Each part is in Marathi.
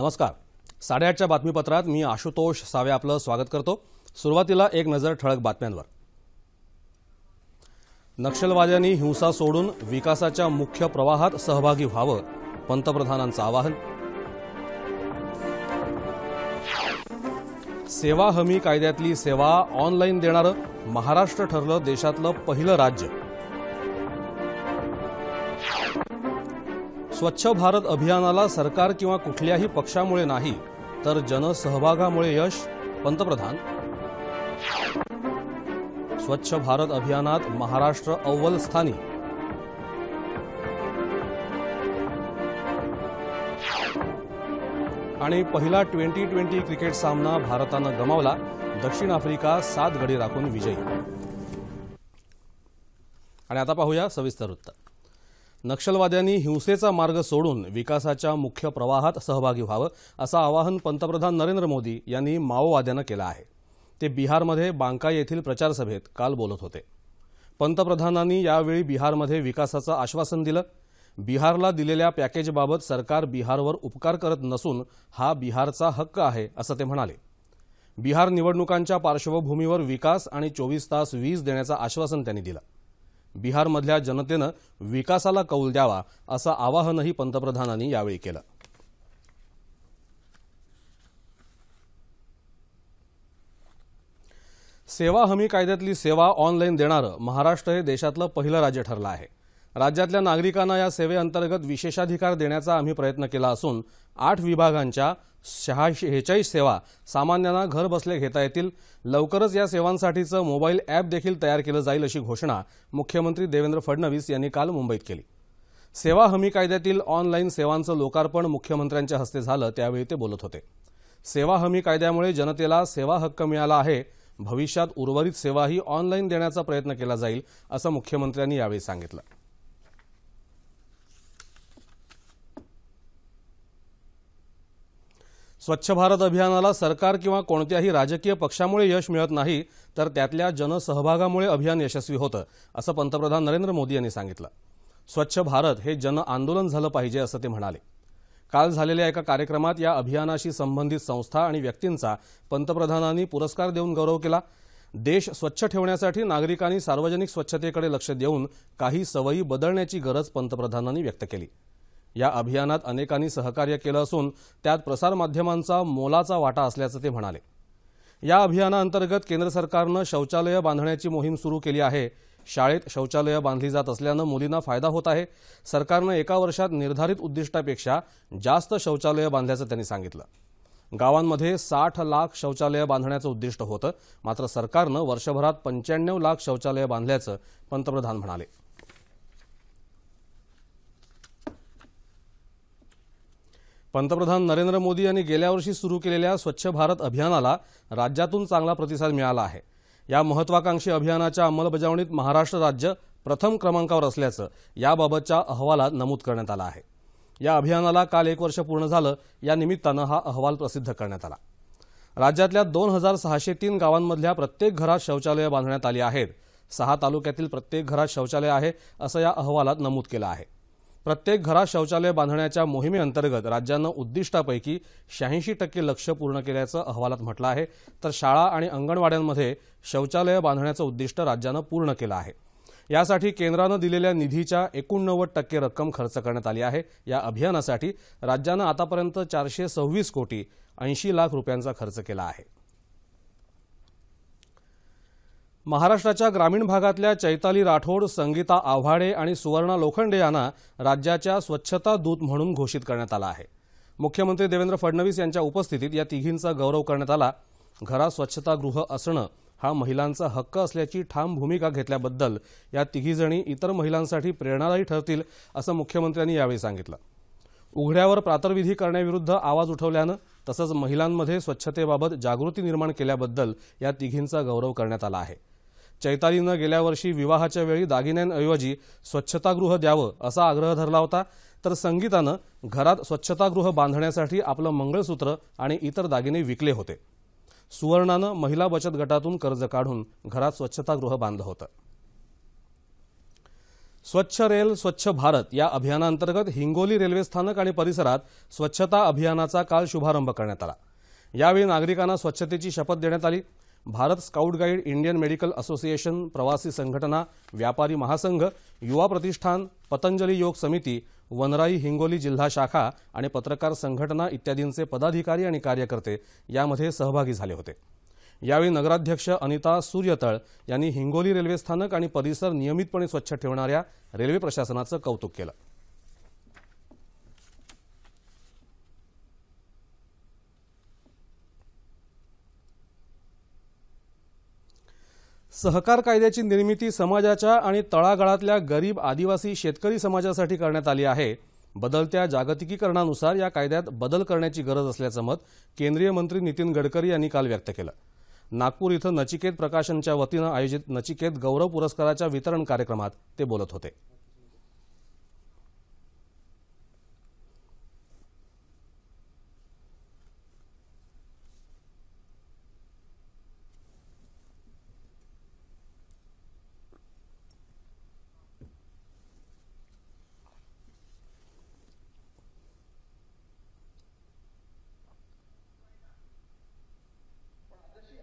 नमस्कार. साडेआठच्या बातमीपत्रात मी आशुतोष सावे आपलं स्वागत करतो. सुरुवातीला एक नजर ठळक बातम्यांवर. नक्षलवाद्यांनी हिंसा सोडून विकासाच्या मुख्य प्रवाहात सहभागी व्हावं पंतप्रधानांचं आवाहन. सेवा हमी कायद्यातली सेवा ऑनलाईन देणारं महाराष्ट्र ठरलं देशातलं पहिलं राज्य. स्वच्छ भारत अभियानाला सरकार किंवा कुठल्याही पक्षामुळे नाही तर जनसहभागामुळे यश. पंतप्रधान. स्वच्छ भारत अभियानात महाराष्ट्र अव्वल स्थानी. आणि पहिला ट्वेंटी ट्वेंटी क्रिकेट सामना भारतानं गमावला. दक्षिण आफ्रिका सात गडी राखून विजयी. आणि आता पाहूया सविस्तर वृत्त. नक्षलवाद्यांनी हिंसेचा मार्ग सोडून विकासाच्या मुख्य प्रवाहात सहभागी व्हावं असं आवाहन पंतप्रधान नरेंद्र मोदी यांनी माओवाद्यांना केलं आहे. ते बिहारमध्ये बांका येथील प्रचारसभेत काल बोलत होते. पंतप्रधानांनी यावेळी बिहारमध्ये विकासाचं आश्वासन दिलं. बिहारला दिलेल्या पॅकेजबाबत सरकार बिहारवर उपकार करत नसून हा बिहारचा हक्क आहे असं ते म्हणाले. बिहार निवडणुकांच्या पार्श्वभूमीवर विकास आणि चोवीस तास वीज देण्याचं आश्वासन त्यांनी दिलं. बिहारमधल्या जनतेनं विकासाला कौल द्यावा असं आवाहनही पंतप्रधानांनी यावेळी केलं. सेवा हमी कायद्यातली सेवा ऑनलाईन देणारं महाराष्ट्र हे देशातलं पहिलं राज्य ठरलं आहे. राज्यातल्या नागरिकांना या सेवेअंतर्गत विशेषाधिकार देण्याचा आम्ही प्रयत्न केला असून आठ विभागांच्या शेहेचाळीस सेवा सामान्यांना घर घेता येतील. लवकरच या सेवांसाठीचं मोबाईल ॲप देखील तयार केलं जाईल अशी घोषणा मुख्यमंत्री देवेंद्र फडणवीस यांनी काल मुंबईत केली. सेवा हमी कायद्यातील ऑनलाईन सेवांचं लोकार्पण मुख्यमंत्र्यांच्या हस्ते झालं त्यावेळी ते बोलत होते. सेवा हमी कायद्यामुळे जनतेला सेवा हक्क मिळाला आहे. भविष्यात उर्वरित सेवाही ऑनलाईन देण्याचा प्रयत्न केला जाईल असं मुख्यमंत्र्यांनी यावेळी सांगितलं. स्वच्छ भारत अभियानाला सरकार किंवा कोणत्याही राजकीय पक्षामुळे यश मिळत नाही तर त्यातल्या जनसहभागामुळे अभियान यशस्वी होतं असं पंतप्रधान नरेंद्र मोदी यांनी सांगितलं. स्वच्छ भारत हे जन आंदोलन झालं पाहिजे असं ते म्हणाले. काल झालेल्या एका कार्यक्रमात या अभियानाशी संबंधित संस्था आणि व्यक्तींचा पंतप्रधानांनी पुरस्कार देऊन गौरव केला. देश स्वच्छ ठेवण्यासाठी नागरिकांनी सार्वजनिक स्वच्छतेकडे लक्ष देऊन काही सवयी बदलण्याची गरज पंतप्रधानांनी व्यक्त केली. या अभियानात अनेकांनी सहकार्य केलं असून त्यात प्रसारमाध्यमांचा मोलाचा वाटा असल्याचं ते म्हणाले. या अभियानाअंतर्गत केंद्र सरकारनं शौचालयं बांधण्याची मोहीम सुरू केली आहे. शाळेत शौचालयं बांधली जात असल्यानं मुलींना फायदा होत आहे. सरकारनं एका वर्षात निर्धारित उद्दिष्टापेक्षा जास्त शौचालयं बांधल्याचं त्यांनी सांगितलं. गावांमध्ये साठ लाख शौचालयं बांधण्याचं उद्दिष्ट होतं. मात्र सरकारनं वर्षभरात पंच्याण्णव लाख शौचालयं बांधल्याचं पंतप्रधान म्हणाले. पंतप्रधान नरेंद्र मोदी यांनी गेल्या वर्षी सुरू केलेल्या स्वच्छ भारत अभियानाला राज्यातून चांगला प्रतिसाद मिळाला आहे. या महत्वाकांक्षी अभियानाच्या अंमलबजावणीत महाराष्ट्र राज्य प्रथम क्रमांकावर असल्याचं याबाबतच्या अहवालात नमूद करण्यात आलं आहे. या अभियानाला काल एक वर्ष पूर्ण झालं या निमित्तानं हा अहवाल प्रसिद्ध करण्यात आला. राज्यातल्या दोन हजार सहाशे तीन गावांमधल्या प्रत्येक घरात शौचालयं बांधण्यात आली आहेत. सहा तालुक्यातील प्रत्येक घरात शौचालय आहे असं या अहवालात नमूद केलं आहे. प्रत्येक घरात शौचालय बांधण्याच्या मोहिमेअंतर्गत राज्यानं उद्दिष्टापैकी शहाऐंशी टक्के लक्ष पूर्ण केल्याचं अहवालात म्हटलं आहे. तर शाळा आणि अंगणवाड्यांमध्ये शौचालय बांधण्याचं उद्दिष्ट राज्यानं पूर्ण केलं आहे. यासाठी केंद्रानं दिलेल्या निधीच्या एकोणनव्वद टक्के रक्कम खर्च करण्यात आली आहे. या अभियानासाठी राज्यानं आतापर्यंत चारशे सव्वीस कोटी ऐंशी लाख रुपयांचा खर्च केला आहे. महाराष्ट्राच्या ग्रामीण भागातल्या चैताली राठोड संगीता आव्हाडे आणि सुवर्णा लोखंडे यांना राज्याच्या स्वच्छता दूत म्हणून घोषित करण्यात आला आहे. मुख्यमंत्री देवेंद्र फडणवीस यांच्या उपस्थितीत या तिघींचा गौरव करण्यात आला. घरात स्वच्छतागृह असणं हा महिलांचा हक्क असल्याची ठाम भूमिका घेतल्याबद्दल या तिघीजणी इतर महिलांसाठी प्रेरणादायी ठरतील असं मुख्यमंत्र्यांनी यावेळी सांगितलं. उघड्यावर प्रातर्विधी करण्याविरुद्ध आवाज उठवल्यानं तसंच महिलांमध्ये स्वच्छतेबाबत जागृती निर्माण केल्याबद्दल या तिघींचा गौरव करण्यात आला आहे. चैतालीनं गेल्या वर्षी विवाहाच्या वेळी दागिन्यांऐवजी स्वच्छतागृह द्यावं असा आग्रह धरला होता तर संगीतानं घरात स्वच्छतागृह बांधण्यासाठी आपलं मंगळसूत्र आणि इतर दागिने विकले होते. सुवर्णानं महिला बचत गटातून कर्ज काढून घरात स्वच्छतागृह बांधलं होतं. स्वच्छ रेल स्वच्छ भारत या अभियानांतर्गत हिंगोली रेल्वे स्थानक आणि परिसरात स्वच्छता अभियानाचा काल शुभारंभ करण्यात आला. यावेळी नागरिकांना स्वच्छतेची शपथ देण्यात आली. Bharat scout guide Indian medical association प्रवासी संघटना व्यापारी महासंघ युवा प्रतिष्ठान पतंजली योग समिती वनराई हिंगोली जिल्हा शाखा आणि पत्रकार संघटना इत्यादींचे पदाधिकारी आणि कार्यकर्ते यामध्ये सहभागी झाले होते. यावेळी नगराध्यक्ष अनिता सूर्यतळ यांनी हिंगोली रेल्वे स्थानक आणि परिसर नियमितपणे स्वच्छ ठेवणाऱ्या रेल्वे प्रशासनाचं कौतुक केलं. सहकार कायद्याची निर्मिती समाजाच्या आणि तळागाळातल्या गरीब आदिवासी शेतकरी समाजासाठी करण्यात आली आहे. बदलत्या जागतिकीकरणानुसार या कायद्यात बदल करण्याची गरज असल्याचं मत केंद्रीय मंत्री नितीन गडकरी यांनी काल व्यक्त केलं. नागपूर इथं नचिकेत प्रकाशनच्या वतीनं आयोजित नचिकेत गौरव पुरस्काराच्या वितरण कार्यक्रमात ते बोलत होते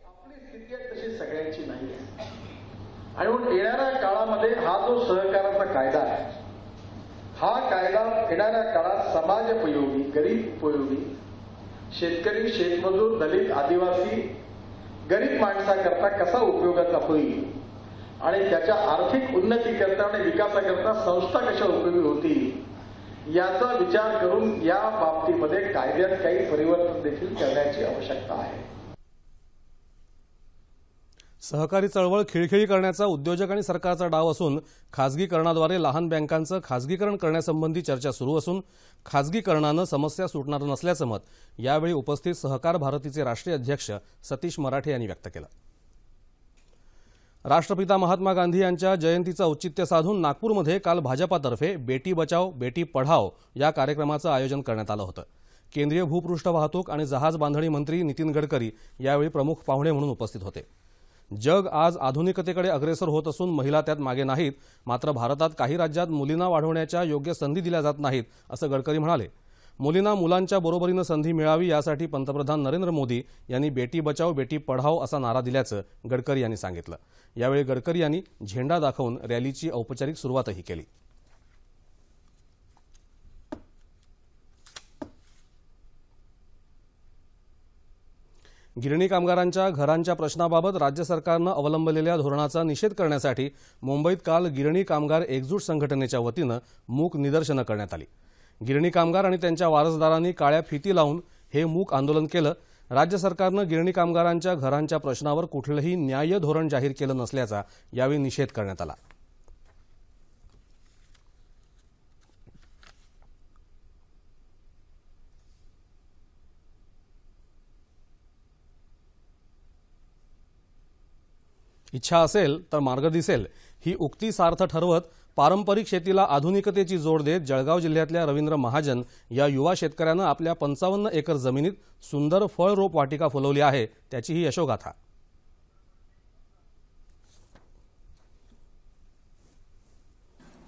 आपली स्थिती आहे तशी सगळ्यांची नाही आहे आणि म्हणून येणाऱ्या काळामध्ये हा जो सहकाराचा कायदा आहे हा कायदा येणाऱ्या काळात समाजोपयोगी गरीब उपयोगी शेतकरी शेतमजूर दलित आदिवासी गरीब माणसाकरता कसा उपयोगाचा होईल? आणि त्याच्या आर्थिक उन्नतीकरता आणि विकासाकरता संस्था कशा उपयोगी होतील? याचा विचार करून या बाबतीमध्ये कायद्यात काही परिवर्तन देखील करण्याची आवश्यकता आहे. सहकारी चळवळ खिळखिळी करण्याचा उद्योजक आणि सरकारचा डाव असून खासगीकरणाद्वारे लहान बँकांचं खासगीकरण करण्यासंबंधी चर्चा सुरू असून खासगीकरणानं समस्या सुटणार नसल्याचं मत यावेळी उपस्थित सहकार भारतीचे राष्ट्रीय अध्यक्ष सतीश मराठे यांनी व्यक्त केलं. राष्ट्रपिता महात्मा गांधी यांच्या जयंतीचं औचित्य साधून नागपूरमध्ये काल भाजपातर्फे बेटी बचाव बेटी पढाव या कार्यक्रमाचं आयोजन करण्यात आलं होतं. केंद्रीय भूपृष्ठ वाहतूक आणि जहाज बांधणी मंत्री नितीन गडकरी यावेळी प्रमुख पाहुणे म्हणून उपस्थित होते. जग आज आधुनिकतेकडे अग्रेसर होत असून महिला त्यात मागे नाहीत मात्र भारतात काही राज्यात मुलींना वाढवण्याच्या योग्य संधी दिल्या जात नाहीत असं गडकरी म्हणाले. मुलींना मुलांच्या बरोबरीनं संधी मिळावी यासाठी पंतप्रधान नरेंद्र मोदी यांनी बेटी बचाव बेटी पढाव असा नारा दिल्याचं गडकरी यांनी सांगितलं. यावेळी गडकरी यांनी झेंडा दाखवून रॅलीची औपचारिक सुरुवातही केली. गिरणी कामगारांच्या घरांच्या प्रश्नाबाबत राज्य सरकारनं अवलंबलेल्या धोरणाचा निषेध करण्यासाठी मुंबईत काल गिरणी कामगार एकजूट संघटनेच्या वतीनं मूक निदर्शनं करण्यात आली. गिरणी कामगार आणि त्यांच्या वारसदारांनी काळ्या फिती लावून हे मूक आंदोलन केलं. राज्य सरकारनं गिरणी कामगारांच्या घरांच्या प्रश्नावर कुठलंही न्याय्य धोरण जाहीर केलं नसल्याचा यावेळी निषेध करण्यात आला. इच्छा असेल तर मार्ग दिसेल. ही उक्ती सार्थ ठरवत पारंपरिक शेतीला आधुनिकतेची जोड देत जळगाव जिल्ह्यातल्या रवींद्र महाजन या युवा शेतकऱ्यानं आपल्या पंचावन्न एकर जमिनीत सुंदर फळ रोप वाटिका फुलवली आहे. त्याची ही यशोगाथा.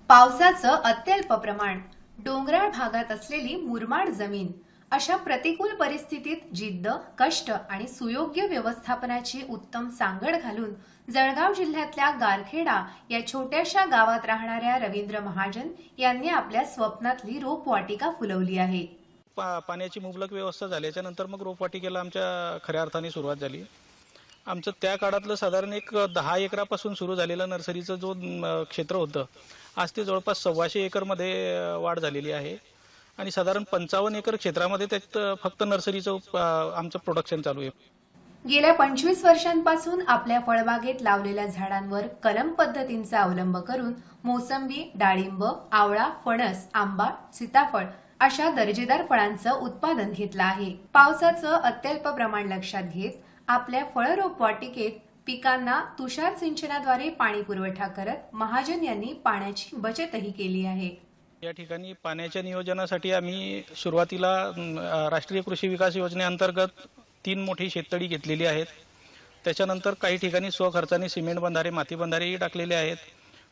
पावसाचं अत्यल्प प्रमाण डोंगराळ भागात असलेली मुरमाड जमीन अशा प्रतिकूल परिस्थितीत जिद्द कष्ट आणि सुयोग्य व्यवस्थापनाची उत्तम सांगड घालून जळगाव जिल्ह्यातल्या गारखेडा या छोट्याशा गावात राहणाऱ्या रवींद्र महाजन यांनी आपल्या स्वप्नातली रोपवाटिका फुलवली आहे. पा पाण्याची मुबलक व्यवस्था झाल्याच्यानंतर मग रोपवाटिकेला आमच्या खऱ्या अर्थाने सुरुवात झाली. आमचं त्या काळातलं साधारण एक दहा एकरापासून सुरू झालेलं नर्सरीचं जो क्षेत्र होतं आज ते जवळपास सव्वाशे एकरमध्ये वाढ झालेली आहे. आणि साधारण पंचावन्न एकर क्षेत्रामध्ये त्यात फक्त नर्सरीचं आमचं प्रोडक्शन चालू आहे. गेल्या पंचवीस वर्षांपासून आपल्या फळबागेत लावलेल्या झाडांवर कलम पद्धतींचा अवलंब करून मोसंबी डाळिंब आवळा फणस आंबा सीताफळ अशा दर्जेदार फळांचं उत्पादन घेतलं आहे. पावसाचं अत्यल्प प्रमाण लक्षात घेत आपल्या फळरोप वाटिकेत पिकांना तुषार सिंचनाद्वारे पाणी पुरवठा करत महाजन यांनी पाण्याची बचतही केली आहे. या ठिकाणी पाण्याच्या नियोजनासाठी आम्ही सुरुवातीला राष्ट्रीय कृषी विकास योजनेअंतर्गत तीन मोठी शेततळी घेतलेली आहेत. त्याच्यानंतर काही ठिकाणी स्वखर्चाने सिमेंट बंधारे माती बंधारेही टाकलेले आहेत.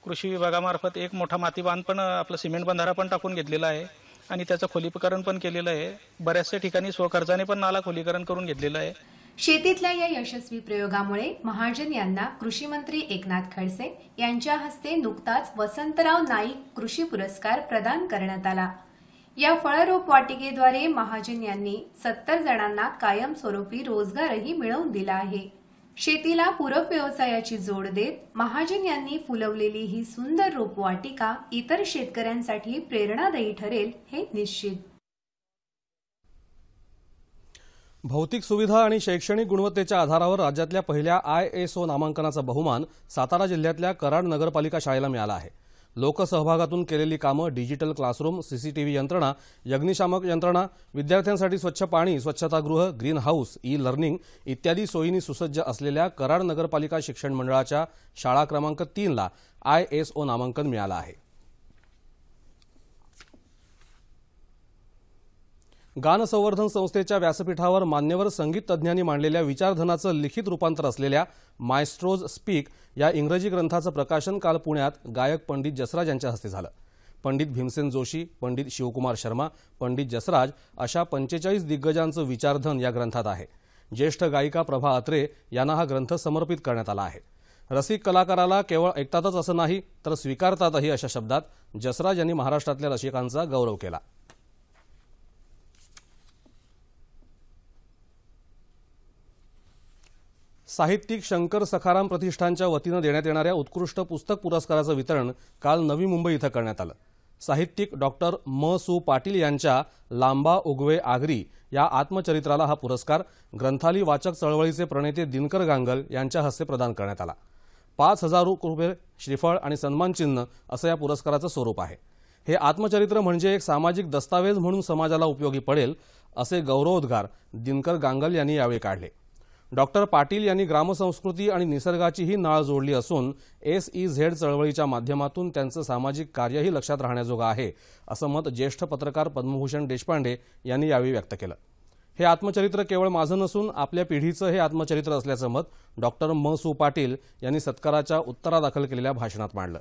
कृषी विभागामार्फत एक मोठा माती बांध पण आपलं सिमेंट बंधारा पण टाकून घेतलेला आहे. आणि त्याचं खोलीकरण पण केलेलं आहे. बऱ्याचशा ठिकाणी स्वखर्चाने पण नाला खोलीकरण करून घेतलेलं आहे. शेतीतल्या या यशस्वी प्रयोगामुळे महाजन यांना कृषी मंत्री एकनाथ खडसे यांच्या हस्ते नुकताच वसंतराव नाईक कृषी पुरस्कार प्रदान करण्यात आला. या फळरोप वाटिकेद्वारे महाजन यांनी सत्तर जणांना कायमस्वरूपी रोजगारही मिळवून दिला आहे. शेतीला पूरक व्यवसायाची जोड देत महाजन यांनी फुलवलेली ही सुंदर रोपवाटिका इतर शेतकऱ्यांसाठी प्रेरणादायी ठरेल हे निश्चित. भौतिक सुविधा आणि शैक्षणिक गुणवत्तेच्या आधारावर राज्यातल्या पहिल्या आय एस ओ नामांकनाचा बहुमान सातारा जिल्ह्यातल्या कराड नगरपालिका शाळेला मिळाला आहे. लोकसहभागातून केलेली कामं डिजिटल क्लासरूम सीसीटीव्ही यंत्रणा अग्निशामक यंत्रणा विद्यार्थ्यांसाठी स्वच्छ पाणी स्वच्छतागृह ग्रीन हाऊस ई लर्निंग इत्यादी सोयींनी सुसज्ज असलेल्या कराड नगरपालिका शिक्षण मंडळाच्या शाळा क्रमांक तीनला आय एस ओ नामांकन मिळालं आहे. गान संवर्धन संस्थेच्या व्यासपीठावर मान्यवर संगीत तज्ज्ञांनी मांडलेल्या विचारधनाचं लिखित रूपांतर असलेल्या मायस्ट्रोज स्पीक या इंग्रजी ग्रंथाचं प्रकाशन काल पुण्यात गायक पंडित जसराज यांच्या हस्ते झालं. पंडित भीमसेन जोशी पंडित शिवकुमार शर्मा पंडित जसराज अशा पंचेचाळीस दिग्गजांचं विचारधन या ग्रंथात आहे. ज्येष्ठ गायिका प्रभा अत्रे यांना हा ग्रंथ समर्पित करण्यात आला आहे. रसिक कलाकाराला केवळ ऐकतातच असं नाही तर स्वीकारतातही अशा शब्दात जसराज यांनी महाराष्ट्रातल्या रसिकांचा गौरव केला. साहित्यिक शंकर सखाराम प्रतिष्ठानच्या वतीनं देण्यात येणाऱ्या उत्कृष्ट पुस्तक पुरस्काराचं वितरण काल नवी मुंबई इथं करण्यात आलं. साहित्यिक डॉक्टर म. सु. पाटील यांच्या लांबा उगवे आगरी या आत्मचरित्राला हा पुरस्कार ग्रंथाली वाचक चळवळीचे प्रणेते दिनकर गांगल यांच्या हस्ते प्रदान करण्यात आला. पाच हजार रुपये श्रीफळ आणि सन्मानचिन्ह असं या पुरस्काराचं स्वरूप आहे. हे आत्मचरित्र म्हणजे एक सामाजिक दस्तावेज म्हणून समाजाला उपयोगी पडेल असे गौरवोद्गार दिनकर गांगल यांनी यावेळी काढले. डॉक्टर पाटील यांनी ग्रामसंस्कृती आणि निसर्गाचीही नाळ जोडली असून एस ई झेड चळवळीच्या माध्यमातून त्यांचं सामाजिक कार्यही लक्षात राहण्याजोगं आहे असं मत ज्येष्ठ पत्रकार पद्मभूषण देशपांडे यांनी यावेळी व्यक्त केलं. हे आत्मचरित्र केवळ माझं नसून आपल्या पिढीचं हे आत्मचरित्र असल्याचं मत डॉक्टर म. सु. पाटील यांनी सत्काराच्या उत्तरादाखल केलेल्या भाषणात मांडलं.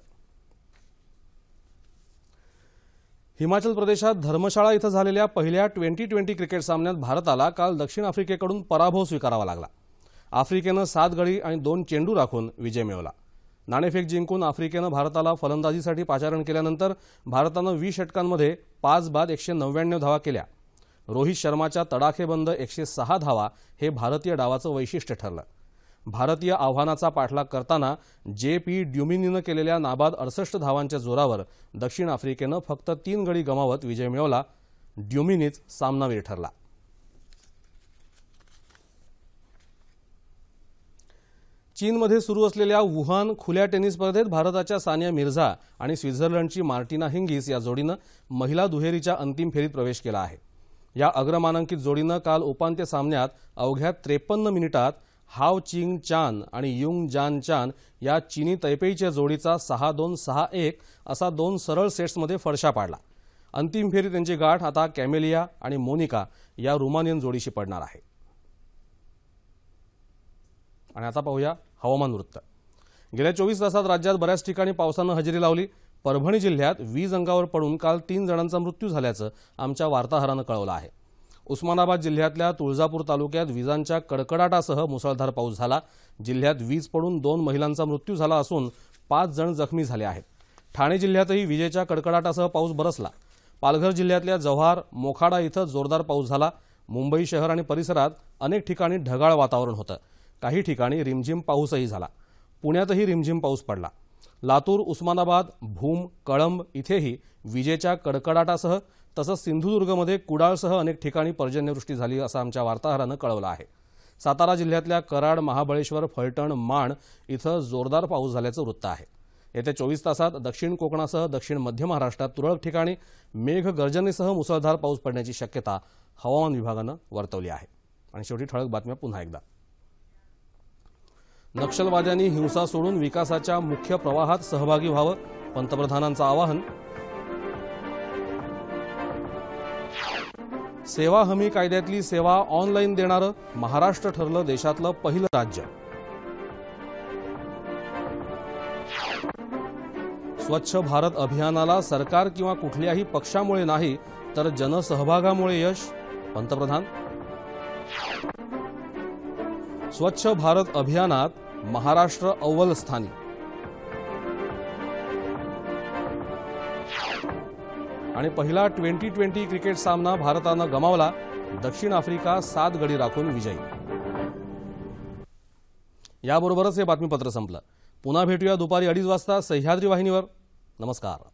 हिमाचल प्रदेशात धर्मशाळा इथं झालेल्या पहिल्या ट्वेंटी ट्वेंटी क्रिकेट सामन्यात भारताला काल दक्षिण आफ्रिकेकडून पराभव स्वीकारावा लागला. आफ्रिकेनं सात गडी आणि दोन चेंडू राखून विजय मिळवला. नाणेफेक जिंकून आफ्रिकेनं भारताला फलंदाजीसाठी पाचारण केल्यानंतर भारतानं वीस षटकांमध्ये पाच बाद एकशे नव्याण्णव धावा केल्या. रोहित शर्माच्या तडाखेबंद एकशे सहा धावा हे भारतीय डावाचं वैशिष्ट्य ठरलं. भारतीय आव्हानाचा पाठलाग करताना जे पी ड्युमिनीनं केलेल्या नाबाद अडसष्ट धावांच्या जोरावर दक्षिण आफ्रिकेनं फक्त तीन गडी गमावत विजय मिळवला ड्युमिनीच सामनावीर ठरला. चीनमध्ये सुरू असलेल्या वुहान खुल्या टेनिस स्पर्धेत भारताच्या सानिया मिर्झा आणि स्वित्झर्लंडची मार्टिना हिंगीस या जोडीनं महिला दुहेरीच्या अंतिम फेरीत प्रवेश केला आहे. या अग्रमानांकित जोडीनं काल उपांत्य सामन्यात अवघ्या त्रेपन्न मिनिटात हाव चिंग चान आणि युंग जान चान या चिनी तैपेईच्या जोडीचा सहा दोन सहा एक असा दोन सरळ सेट्समध्ये फडशा पाडला. अंतिम फेरी त्यांची गाठ आता कॅमेलिया आणि मोनिका या रुमानियन जोडीशी पडणार आहे. आणि आता पाहूया हवामान वृत्त. गेल्या चोवीस तासात राज्यात बऱ्याच ठिकाणी पावसानं हजेरी लावली. परभणी जिल्ह्यात वीज अंगावर पडून काल तीन जणांचा मृत्यू झाल्याचं आमच्या वार्ताहरानं कळवलं आहे. उस्मानाबाद जिल्ह्यातल्या तुळजापूर तालुक्यात विजांच्या कडकडाटासह मुसळधार पाऊस झाला. जिल्ह्यात वीज पडून दोन महिलांचा मृत्यू झाला असून पाच जण जखमी झाले आहेत. ठाणे जिल्ह्यातही विजेच्या कडकडाटासह पाऊस बरसला. पालघर जिल्ह्यातल्या जव्हार मोखाडा इथं जोरदार पाऊस झाला. मुंबई शहर आणि परिसरात अनेक ठिकाणी ढगाळ वातावरण होतं. काही ठिकाणी रिमझिम पाऊसही झाला. पुण्यातही रिमझिम पाऊस पडला. लातूर उस्मानाबाद भूम कळंब इथेही विजेच्या कडकडाटासह तसंच सिंधुदुर्गमध्ये कुडाळसह अनेक ठिकाणी पर्जन्यवृष्टी झाली असं आमच्या वार्ताहरानं कळवलं आहे. सातारा जिल्ह्यातल्या कराड महाबळेश्वर फलटण माण इथं जोरदार पाऊस झाल्याचं वृत्त आहे. येत्या चोवीस तासात दक्षिण कोकणासह दक्षिण मध्य महाराष्ट्रात तुरळक ठिकाणी मेघगर्जनेसह मुसळधार पाऊस पडण्याची शक्यता हवामान विभागानं वर्तवली आहे. आणि शेवटी ठळक बातम्या पुन्हा एकदा. नक्षलवाद्यांनी हिंसा सोडून विकासाच्या मुख्य प्रवाहात सहभागी व्हावं पंतप्रधानांचं आवाहन सेवा हमी कायद्यातली सेवा ऑनलाईन देणारं महाराष्ट्र ठरलं देशातलं पहिलं राज्य. स्वच्छ भारत अभियानाला सरकार किंवा कुठल्याही पक्षामुळे नाही तर जनसहभागामुळे यश. पंतप्रधान. स्वच्छ भारत अभियानात महाराष्ट्र अव्वल स्थानी. आणि पहिला ट्वेंटी ट्वेंटी क्रिकेट सामना भारतानं गमावला दक्षिण आफ्रिका सात गडी राखून विजयी. याबरोबरच हे बातमीपत्र संपलं. पुन्हा भेटूया दुपारी अडीच वाजता सह्याद्री वाहिनीवर. नमस्कार.